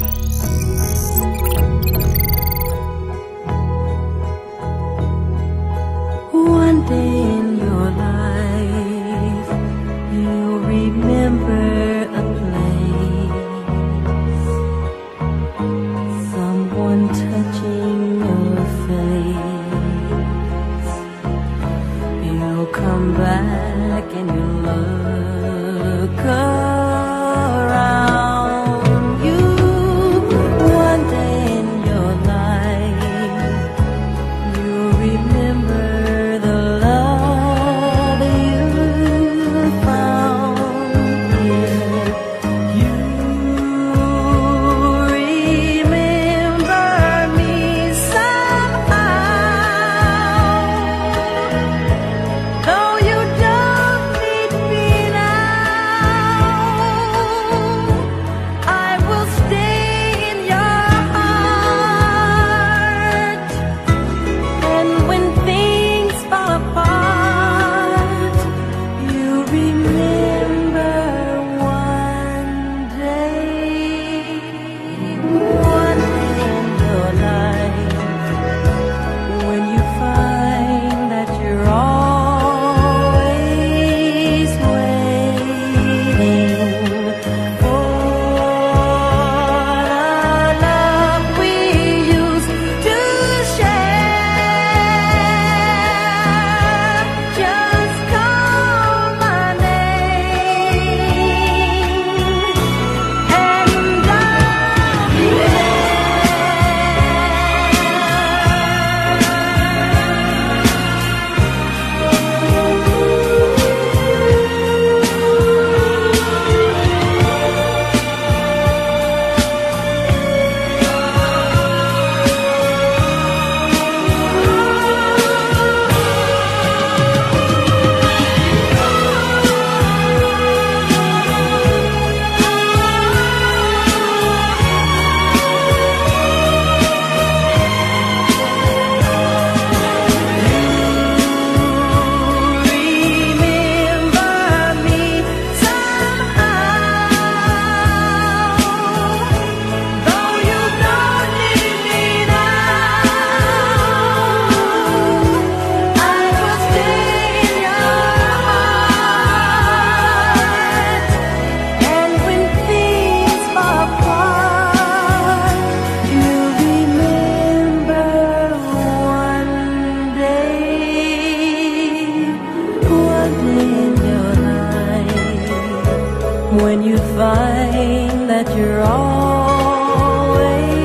One day in your life, you'll remember a place, someone touching your face. You'll come back and you'll love. When you find that you're always